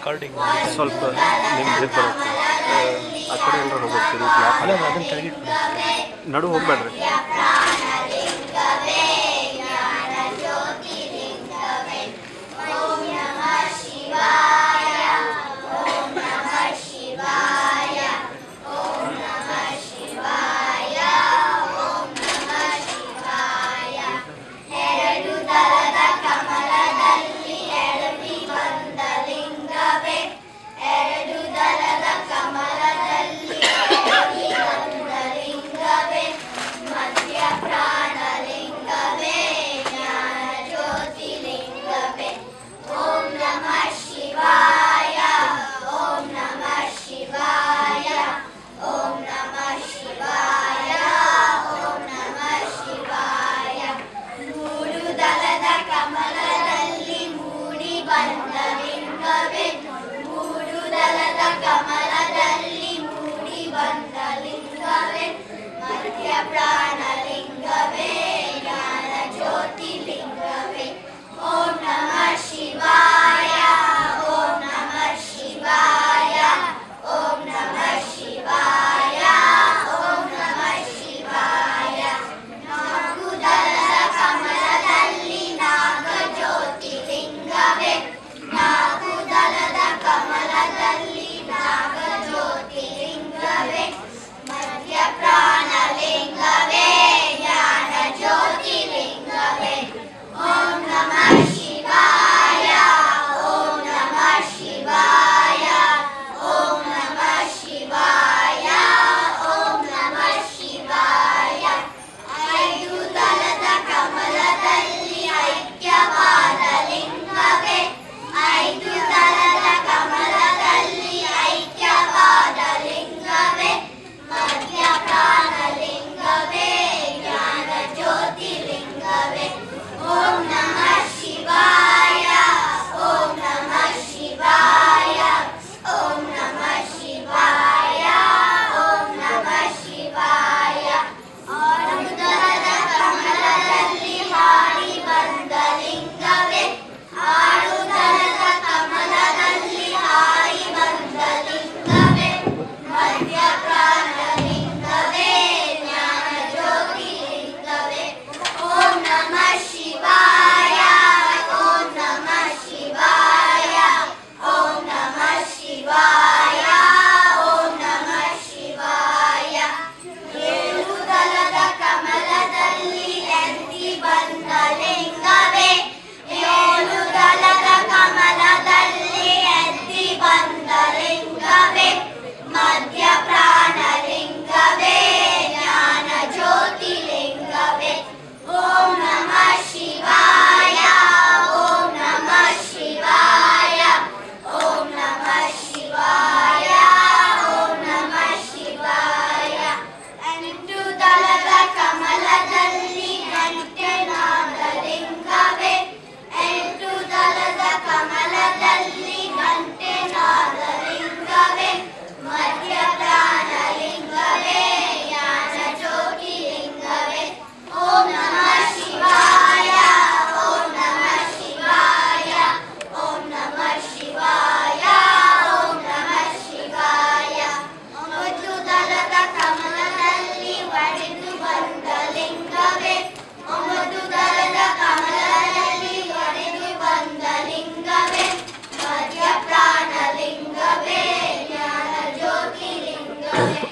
Recording ಸ್ವಲ್ಪ ನಿಮ್ಗೆ ಇದು ಬರುತ್ತೆ. ಆ ಕಡೆ ಎಲ್ಲರೂ ಹೋಗ್ತೀರಿ ಅಲ್ಲ ಅದನ್ನು ಕೆಳಗಿಟ್ಬಿಡಿ ನಡು ಹೋಗ್ಬೇಡ್ರಿ. Oh.